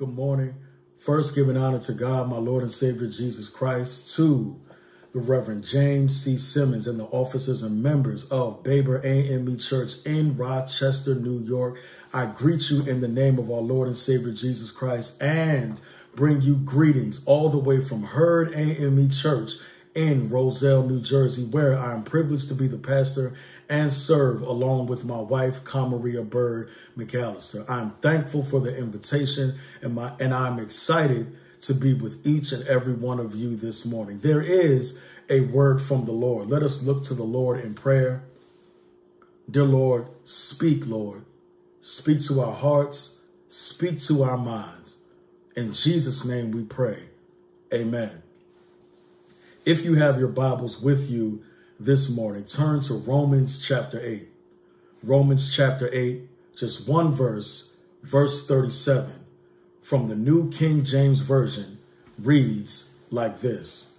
Good morning. First, giving honor to God, my Lord and Savior Jesus Christ, to the Reverend James C. Simmons and the officers and members of Baber AME Church in Rochester, New York. I greet you in the name of our Lord and Savior Jesus Christ and bring you greetings all the way from Herd AME Church in Roselle, New Jersey, where I am privileged to be the pastor and serve along with my wife, Kamaria Bird McAllister. I'm thankful for the invitation and my and I'm excited to be with each and every one of you this morning. There is a word from the Lord. Let us look to the Lord in prayer. Dear Lord, speak, Lord. Speak to our hearts, speak to our minds. In Jesus' name we pray. Amen. If you have your Bibles with you, this morning, turn to Romans chapter 8. Romans chapter 8, just one verse, verse 37 from the New King James Version reads like this.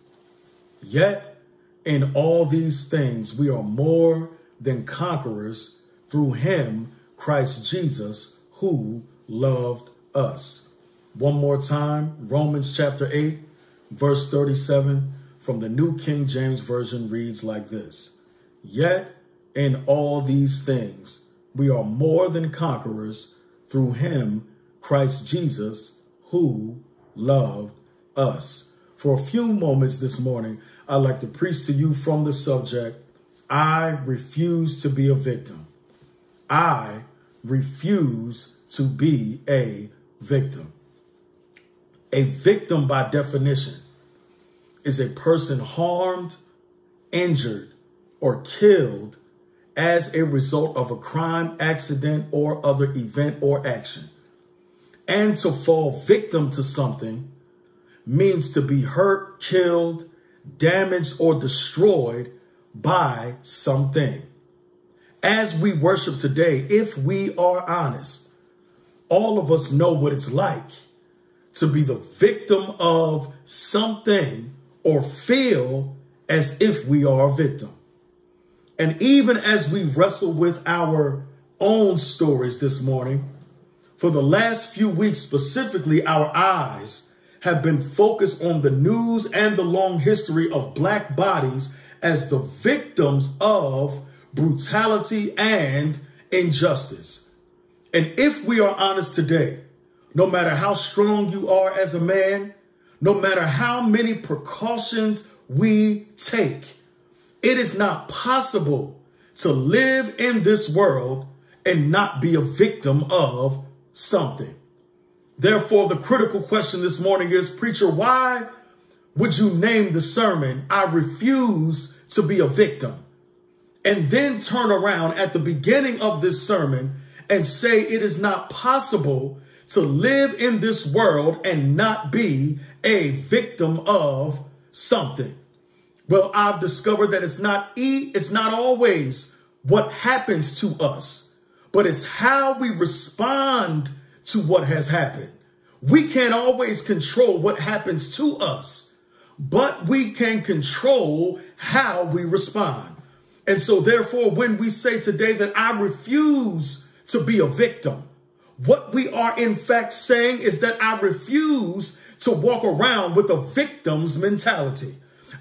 Yet in all these things we are more than conquerors through him, Christ Jesus, who loved us. One more time, Romans chapter 8, verse 37 from the New King James Version reads like this Yet in all these things we are more than conquerors through him, Christ Jesus, who loved us. For a few moments this morning, I'd like to preach to you from the subject I refuse to be a victim. I refuse to be a victim. A victim, by definition, is a person harmed, injured, or killed as a result of a crime, accident, or other event or action. And to fall victim to something means to be hurt, killed, damaged, or destroyed by something. As we worship today, if we are honest, all of us know what it's like to be the victim of something or feel as if we are a victim. And even as we wrestle with our own stories this morning, for the last few weeks specifically, our eyes have been focused on the news and the long history of black bodies as the victims of brutality and injustice. And if we are honest today, no matter how strong you are as a man, no matter how many precautions we take, it is not possible to live in this world and not be a victim of something. Therefore, the critical question this morning is, preacher, why would you name the sermon, I refuse to be a victim? And then turn around at the beginning of this sermon and say it is not possible to live in this world and not be a victim of something. Well, I've discovered that it's not e it's not always what happens to us, but it's how we respond to what has happened. We can't always control what happens to us, but we can control how we respond. And so therefore, when we say today that I refuse to be a victim, what we are in fact saying is that I refuse to walk around with a victim's mentality.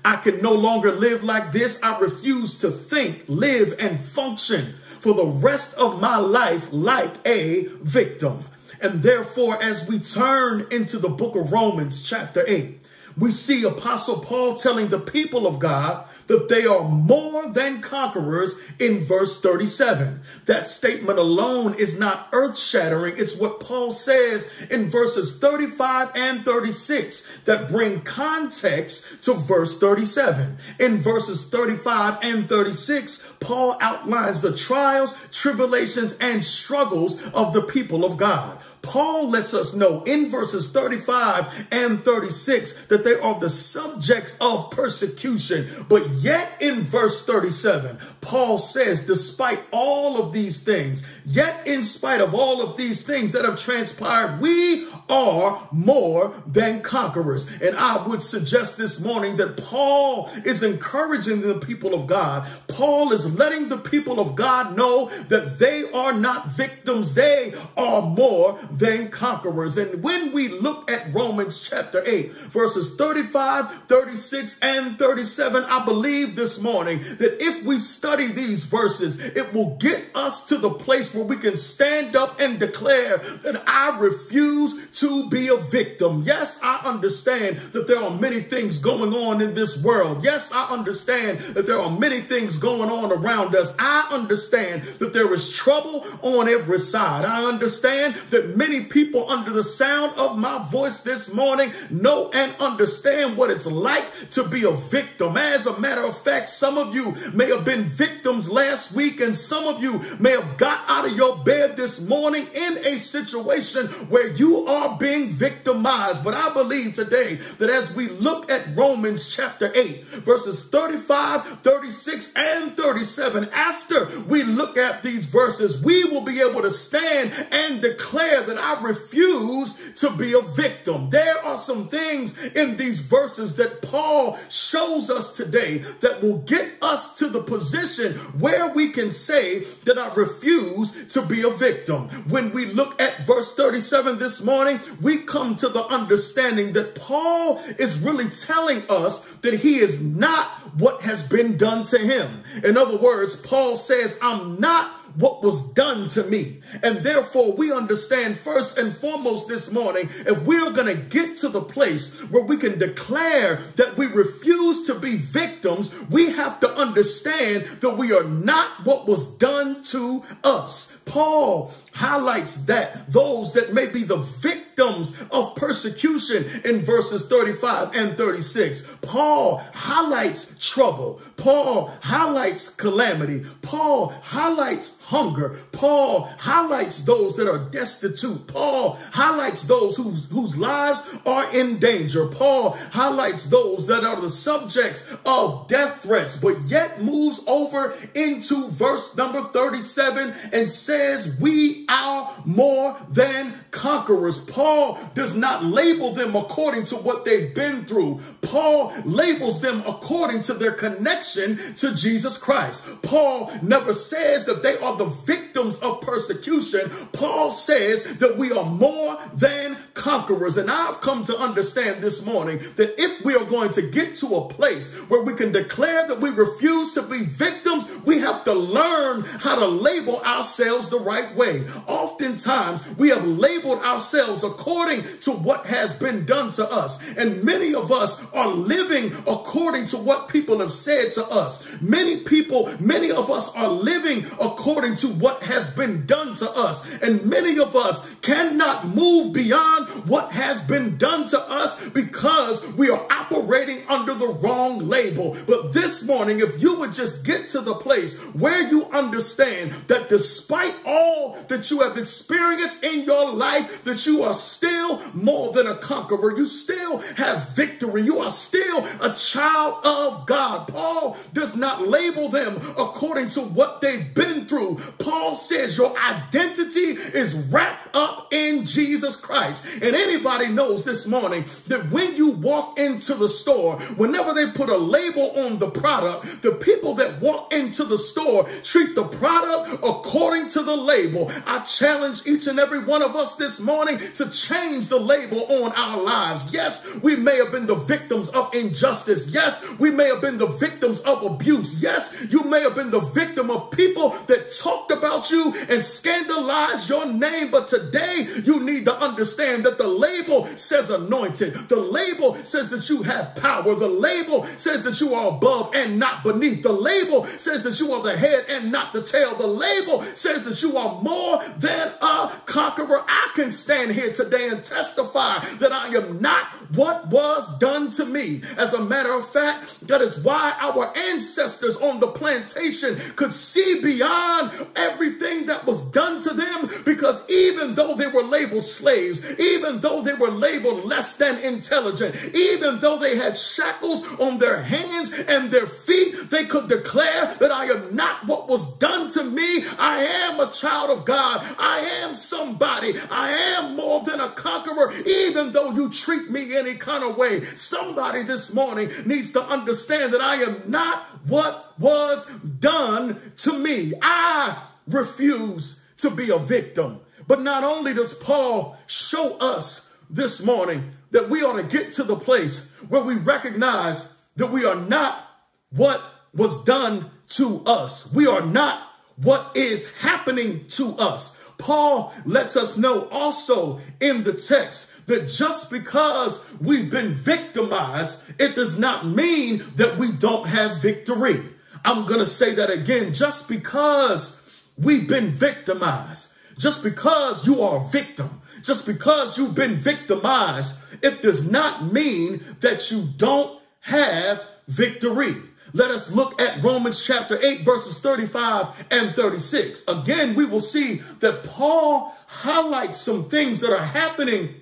I can no longer live like this. I refuse to think, live, and function for the rest of my life like a victim. And therefore, as we turn into the book of Romans, chapter 8, we see Apostle Paul telling the people of God that they are more than conquerors in verse 37. That statement alone is not earth shattering. It's what Paul says in verses 35 and 36 that bring context to verse 37. In verses 35 and 36, Paul outlines the trials, tribulations, and struggles of the people of God. Paul lets us know in verses 35 and 36 that they are the subjects of persecution. But yet in verse 37, Paul says, despite all of these things, yet in spite of all of these things that have transpired, we are more than conquerors. And I would suggest this morning that Paul is encouraging the people of God. Paul is letting the people of God know that they are not victims. They are more than conquerors. And when we look at Romans chapter 8, verses 35, 36, and 37, I believe this morning that if we study these verses, it will get us to the place where we can stand up and declare that I refuse to be a victim. Yes, I understand that there are many things going on in this world. Yes, I understand that there are many things going on around us. I understand that there is trouble on every side. I understand that many people under the sound of my voice this morning know and understand what it's like to be a victim. As a matter of fact, some of you may have been victims last week and some of you may have got out of your bed this morning in a situation where you are being victimized. But I believe today that as we look at Romans chapter 8, verses 35, 36, and 37, after we look at these verses, we will be able to stand and declare that I refuse to be a victim. There are some things in these verses that Paul shows us today that will get us to the position where we can say that I refuse to be a victim. When we look at verse 37 this morning, we come to the understanding that Paul is really telling us that he is not what has been done to him. In other words, Paul says, I'm not what was done to me. And therefore, we understand first and foremost this morning, if we're going to get to the place where we can declare that we refuse to be victims, we have to understand that we are not what was done to us. Paul highlights that those that may be the victims of persecution in verses 35 and 36. Paul highlights trouble. Paul highlights calamity. Paul highlights hunger. Paul highlights those that are destitute. Paul highlights those whose, whose lives are in danger. Paul highlights those that are the subjects of death threats, but yet moves over into verse number 37 and says, we are more than conquerors. Paul does not label them according to what they've been through. Paul labels them according to their connection to Jesus Christ. Paul never says that they are the victims of persecution. Paul says that we are more than conquerors. And I've come to understand this morning that if we are going to get to a place where we can declare that we refuse to be victims, we have to learn how to label ourselves the right way. Oftentimes, we have labeled ourselves according to what has been done to us. And many of us are living according to what people have said to us. Many people, many of us are living according to what has been done to us. And many of us cannot move beyond what has been done to us because we are operating under the wrong label. But this morning, if you would just get to the place where you understand that despite all that you have experienced in your life, that you are still more than a conqueror. You still have victory. You are still a child of God. Paul does not label them according to what they've been through. Paul says your identity is wrapped up in Jesus Christ. And anybody knows this morning that when you walk into the store, whenever they put a label on the product, the people that walk into the store treat the product according to the label. I challenge each and every one of us this morning to change the label on our lives. Yes, we may have been the victims of injustice. Yes, we may have been the victims of abuse. Yes, you may have been the victim of people that talked about you and scandalized your name. But today you need to understand that the label says anointed. The label says that you have power. The label says that you are above and not beneath. The label says that you are the head and not the tail. The label says that you are more than a conqueror. I can stand here today and testify that I am not what was done to me. As a matter of fact, that is why our ancestors on the plantation could see beyond everything that was done to them because even though they were labeled slaves, even though they were labeled less than intelligent, even though they had shackles on their hands and their feet, they could declare that I am not what was done to me. I am a child of God. I am somebody. I am more than a conqueror, even though you treat me any kind of way. Somebody this morning needs to understand that I am not what was done to me. I refuse to be a victim. But not only does Paul show us this morning that we ought to get to the place where we recognize that we are not what was done to us. We are not what is happening to us. Paul lets us know also in the text that just because we've been victimized, it does not mean that we don't have victory. I'm going to say that again. Just because we've been victimized, just because you are a victim, just because you've been victimized, it does not mean that you don't have victory. Let us look at Romans chapter 8, verses 35 and 36. Again, we will see that Paul highlights some things that are happening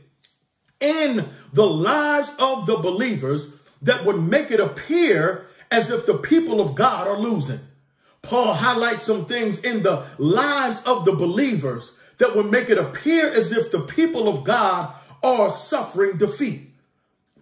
in the lives of the believers that would make it appear as if the people of God are losing. Paul highlights some things in the lives of the believers that would make it appear as if the people of God are suffering defeat.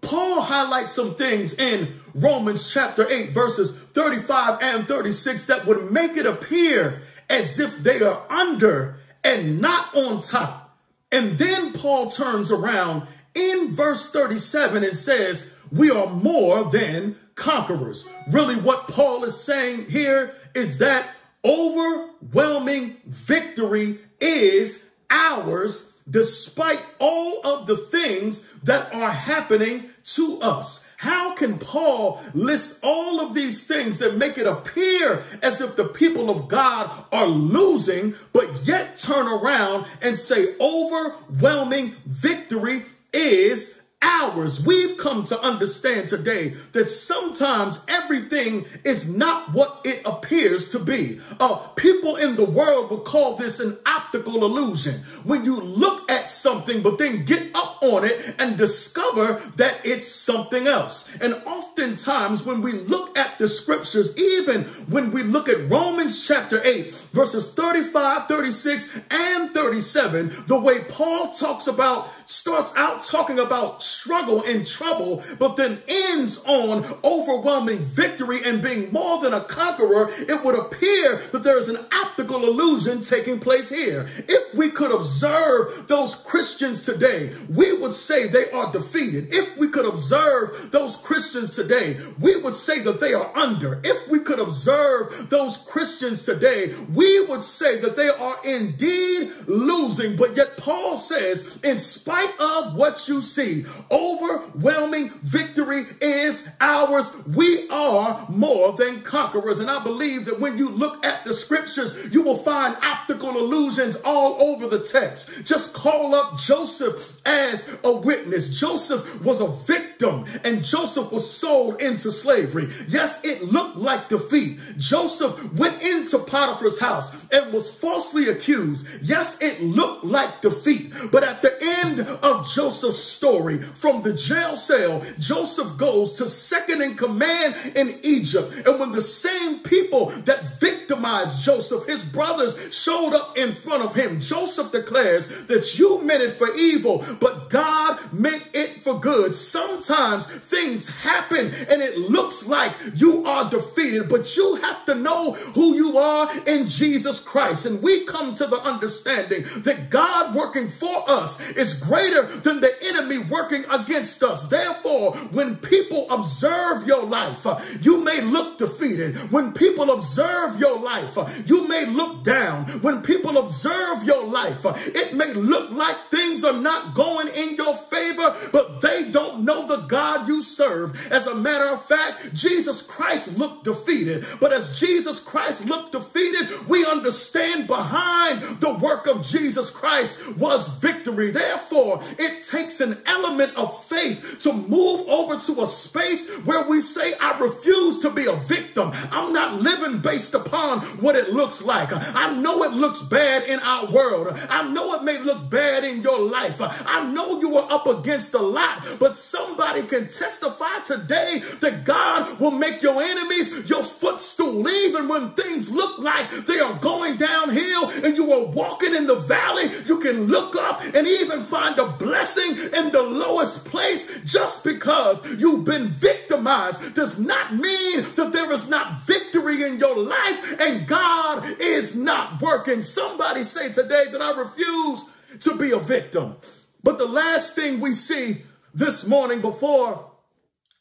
Paul highlights some things in Romans chapter 8, verses 35 and 36 that would make it appear as if they are under and not on top. And then Paul turns around in verse 37 and says, We are more than conquerors. Really, what Paul is saying here is that overwhelming victory is ours despite all of the things that are happening to us. How can Paul list all of these things that make it appear as if the people of God are losing, but yet turn around and say overwhelming victory is ours. We've come to understand today that sometimes everything is not what it appears to be. Uh, people in the world would call this an optical illusion. When you look at something, but then get up on it and discover that it's something else. And oftentimes when we look at the scriptures, even when we look at Romans chapter 8, verses 35, 36, and 37, the way Paul talks about, starts out talking about struggle and trouble, but then ends on overwhelming victory and being more than a conqueror, it would appear that there is an optical illusion taking place here. If we could observe those Christians today, we would say they are defeated. If we could observe those Christians today, we would say that they are under. If we could observe those Christians today, we would say that they are indeed losing. But yet Paul says, in spite of what you see, overwhelming victory is ours. We are more than conquerors. And I believe that when you look at the scriptures, you will find optical illusions all over the text. Just call up Joseph as a witness. Joseph was a victim and Joseph was sold into slavery. Yes, it looked like defeat. Joseph went into Potiphar's house and was falsely accused. Yes, it looked like defeat. But at the end of Joseph's story, from the jail cell, Joseph goes to second in command in Egypt. And when the same people that victimized Joseph, his brothers, showed up in front of him, Joseph declares that you meant it for evil, but God meant it for good. Sometimes things happen and it looks like you are defeated, but you have to know who you are in Jesus Christ. And we come to the understanding that God working for us is greater than the enemy working against us. Therefore, when people observe your life, uh, you may look defeated. When people observe your life, uh, you may look down. When people observe your life, it may look like things are not going in your favor, but they don't know the God you serve. As a matter of fact, Jesus Christ looked defeated. But as Jesus Christ looked defeated, we understand behind the work of Jesus Christ was victory. Therefore, it takes an element of faith to move over to a space where we say, I refuse to be a victim. I'm not living based upon what it looks like. I know it looks bad in our world. I know it may look bad in your life. I know you are up against a lot, but somebody can testify today that God will make your enemies your footstool, even when things look like they are going downhill and you are walking in the valley. You can look up and even find a blessing in the lowest place just because you've been victimized does not mean that there is not victory in your life and God is not working. Somebody say today that I refuse to be a victim. But the last thing we see this morning before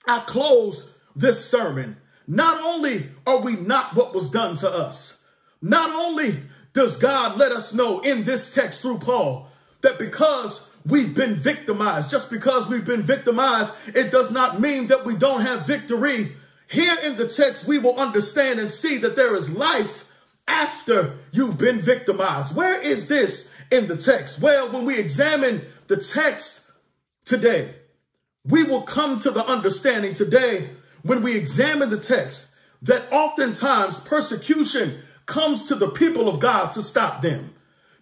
I close this sermon, not only are we not what was done to us, not only does God let us know in this text through Paul that because we've been victimized, just because we've been victimized, it does not mean that we don't have victory. Here in the text, we will understand and see that there is life after you've been victimized. Where is this in the text? Well, when we examine the text today, we will come to the understanding today when we examine the text that oftentimes persecution comes to the people of God to stop them.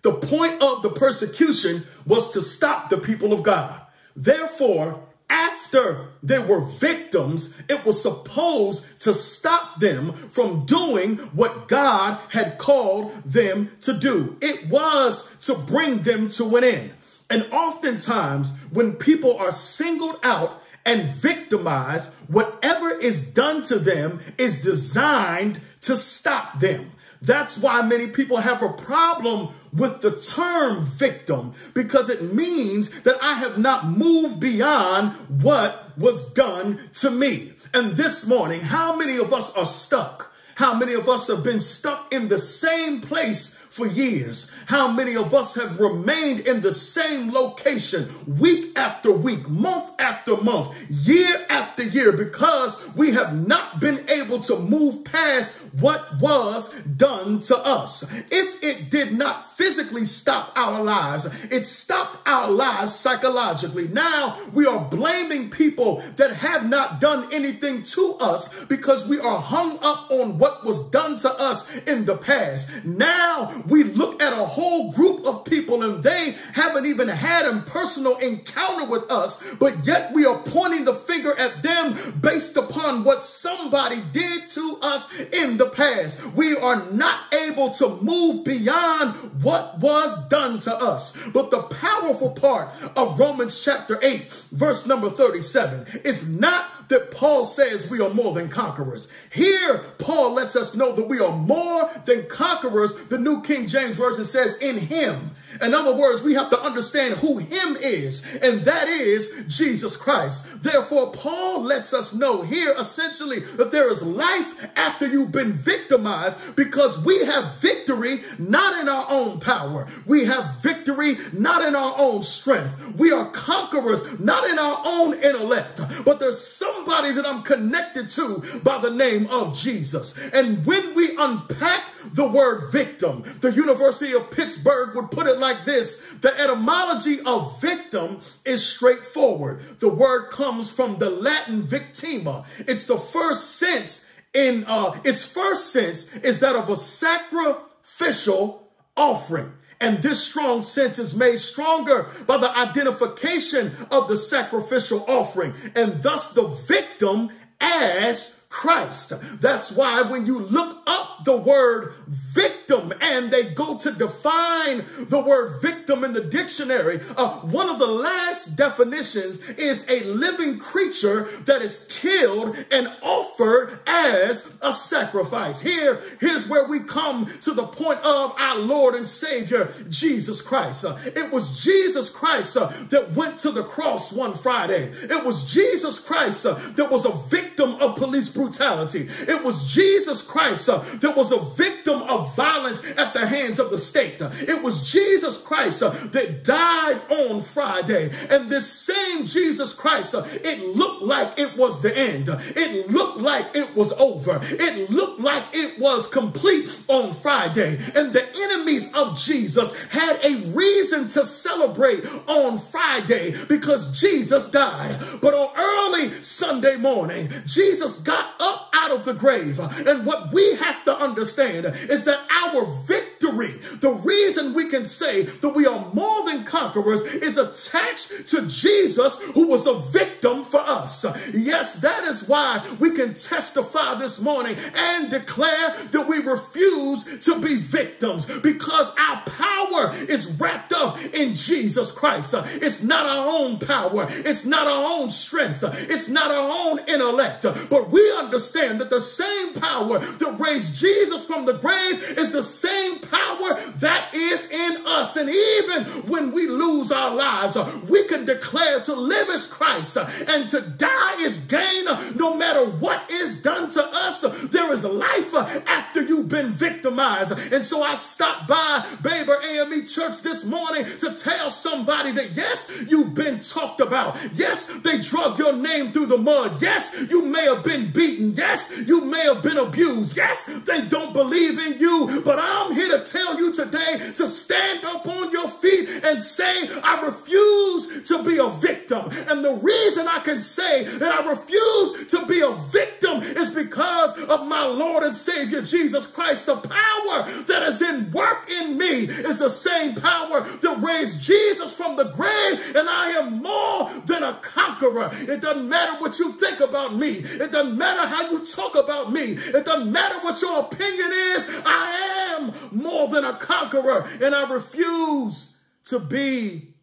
The point of the persecution was to stop the people of God. Therefore, after they were victims, it was supposed to stop them from doing what God had called them to do. It was to bring them to an end. And oftentimes, when people are singled out and victimized, whatever is done to them is designed to stop them. That's why many people have a problem with the term victim because it means that I have not moved beyond what was done to me. And this morning, how many of us are stuck? How many of us have been stuck in the same place for years. How many of us have remained in the same location week after week, month after month, year after year, because we have not been able to move past what was done to us. If it did not physically stop our lives, it stopped our lives psychologically. Now we are blaming people that have not done anything to us because we are hung up on what was done to us in the past. Now we look at a whole group of people and they haven't even had a personal encounter with us, but yet we are pointing the finger at them based upon what somebody did to us in the past. We are not able to move beyond what was done to us. But the powerful part of Romans chapter 8, verse number 37 is not that Paul says we are more than conquerors. Here, Paul lets us know that we are more than conquerors. The New King James Version says, in him. In other words, we have to understand who him is, and that is Jesus Christ. Therefore, Paul lets us know here essentially that there is life after you've been victimized because we have victory not in our own power. We have victory not in our own strength. We are conquerors not in our own intellect, but there's somebody that I'm connected to by the name of Jesus. And when we unpack the word victim, the University of Pittsburgh would put it like this. The etymology of victim is straightforward. The word comes from the Latin victima. It's the first sense in, uh, its first sense is that of a sacrificial offering. And this strong sense is made stronger by the identification of the sacrificial offering and thus the victim as Christ. That's why when you look up the word victim and they go to define the word victim in the dictionary, uh, one of the last definitions is a living creature that is killed and offered as a sacrifice. Here, here's where we come to the point of our Lord and Savior, Jesus Christ. Uh, it was Jesus Christ uh, that went to the cross one Friday. It was Jesus Christ uh, that was a victim of police brutality. It was Jesus Christ uh, was a victim of violence at the hands of the state. It was Jesus Christ uh, that died on Friday. And this same Jesus Christ, uh, it looked like it was the end. It looked like it was over. It looked like it was complete on Friday. And the enemies of Jesus had a reason to celebrate on Friday because Jesus died. But on early Sunday morning, Jesus got up out of the grave. And what we have to understand is that our victory, the reason we can say that we are more than conquerors is attached to Jesus who was a victim for us. Yes, that is why we can testify this morning and declare that we refuse to be victims because our power is wrapped up in Jesus Christ. It's not our own power. It's not our own strength. It's not our own intellect, but we understand that the same power that raised Jesus from the grave is the same power that is in us. And even when we lose our lives, we can declare to live as Christ and to die is gain no matter what is done to us. There is life after you've been victimized. And so I stopped by Baber AME Church this morning to tell somebody that yes, you've been talked about. Yes, they drug your name through the mud. Yes, you may have been beaten. Yes, you may have been abused. Yes, they don't believe in you. But I'm here to tell you today to stand up on your feet and say, I refuse to be a victim. And the reason I can say that I refuse to be a victim is because of my Lord and Savior Jesus Christ. The power that is in work in me is the same power that raised Jesus from the grave. And I am more than a conqueror. It doesn't matter what you think about me. It doesn't matter how you talk about me. It doesn't matter what your opinion is. I am more than a conqueror and I refuse to be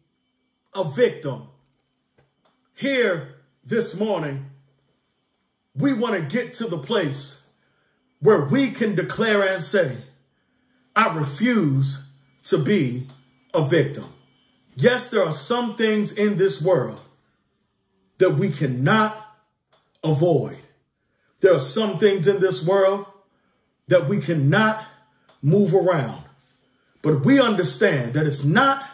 a victim. Here this morning, we want to get to the place where we can declare and say, I refuse to be a victim. Yes, there are some things in this world that we cannot avoid. There are some things in this world that we cannot move around. But we understand that it's not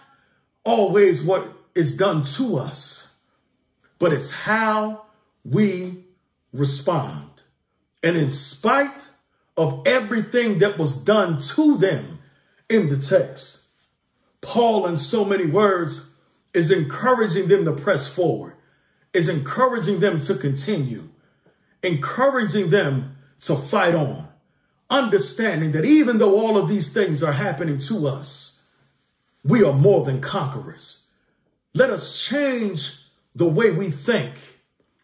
always what is done to us, but it's how we respond. And in spite of everything that was done to them in the text, Paul, in so many words, is encouraging them to press forward, is encouraging them to continue, encouraging them to fight on, understanding that even though all of these things are happening to us, we are more than conquerors. Let us change the way we think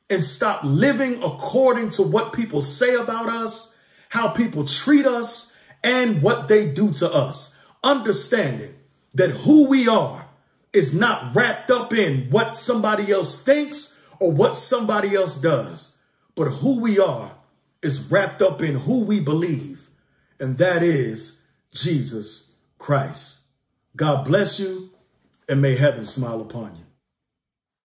and stop living according to what people say about us, how people treat us, and what they do to us. Understanding that who we are is not wrapped up in what somebody else thinks or what somebody else does, but who we are is wrapped up in who we believe, and that is Jesus Christ. God bless you, and may heaven smile upon you.